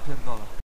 骗子到了。